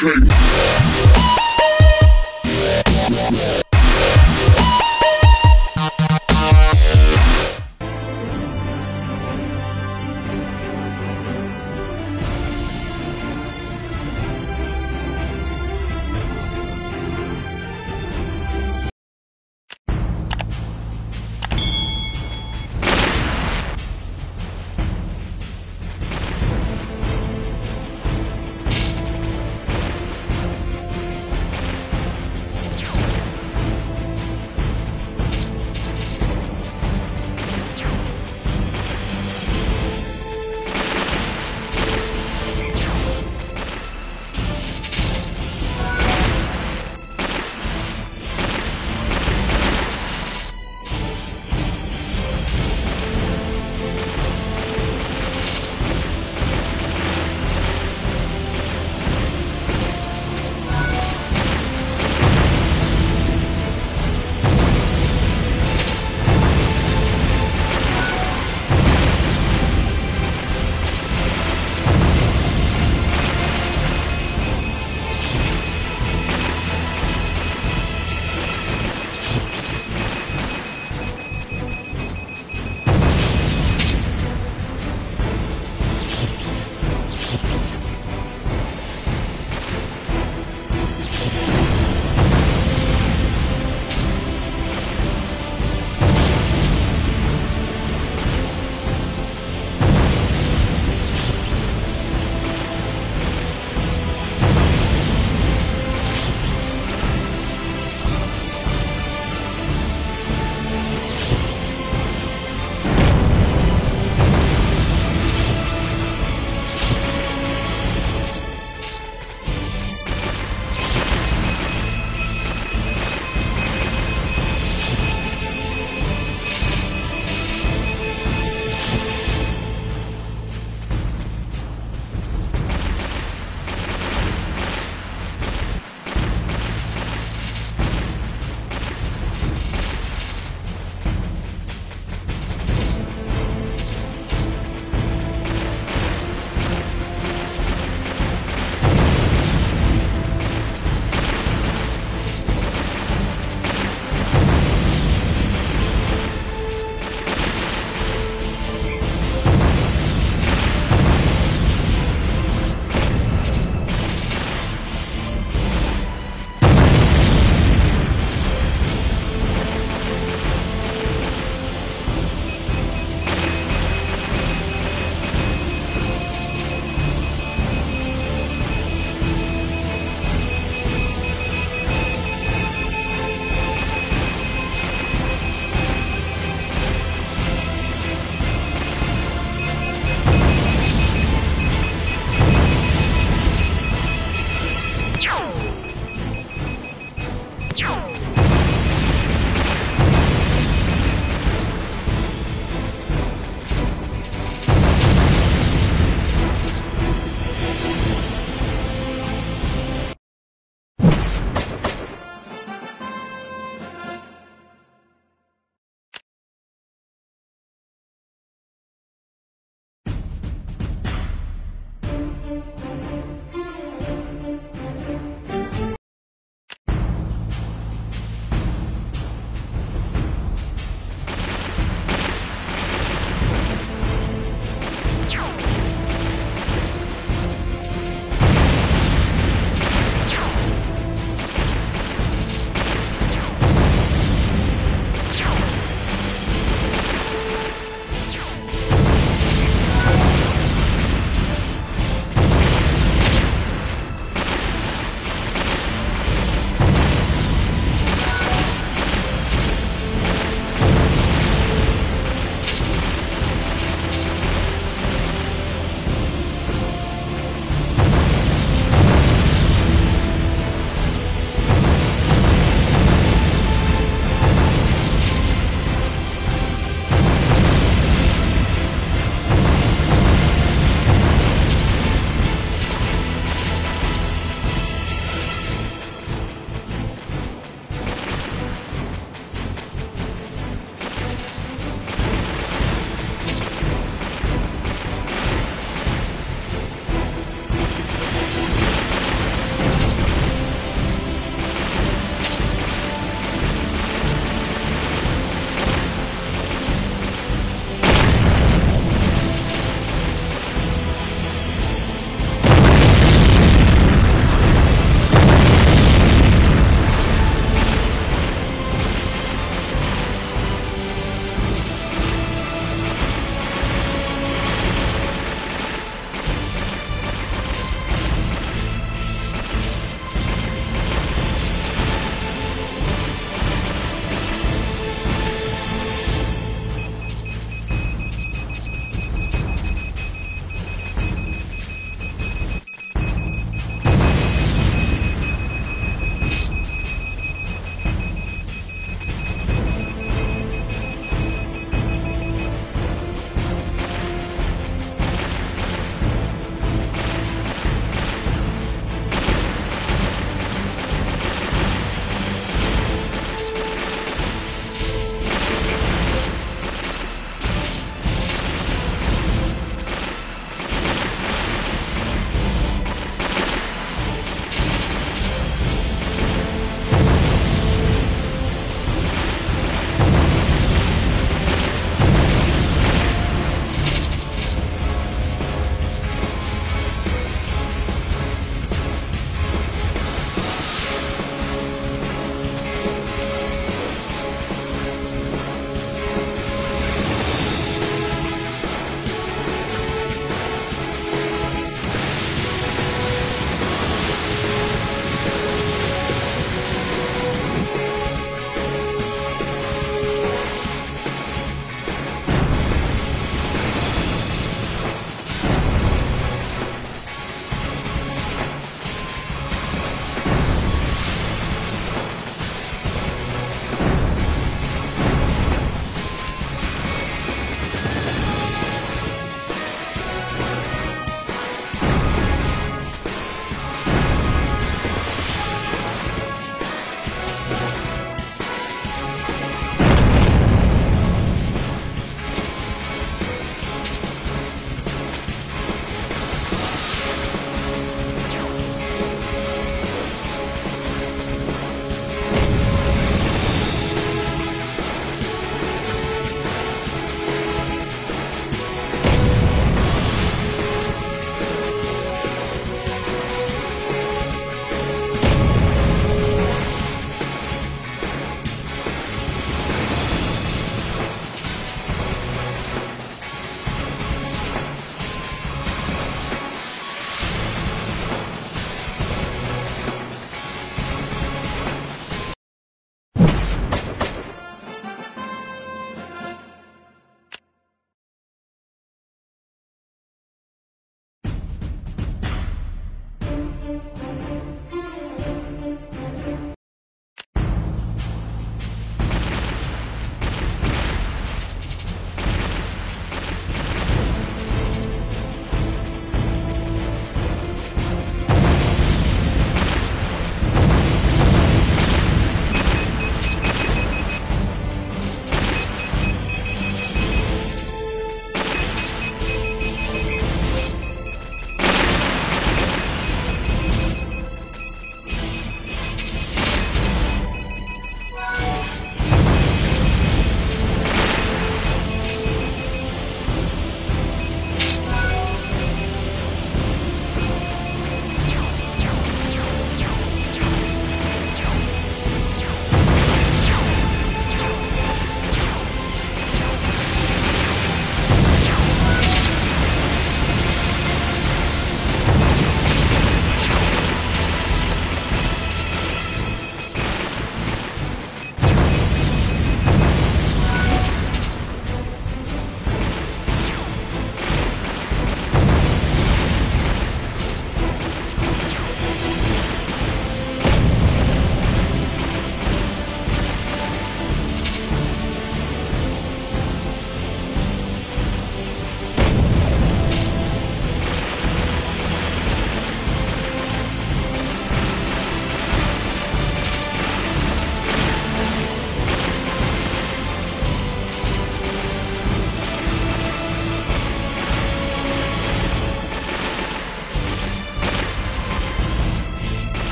you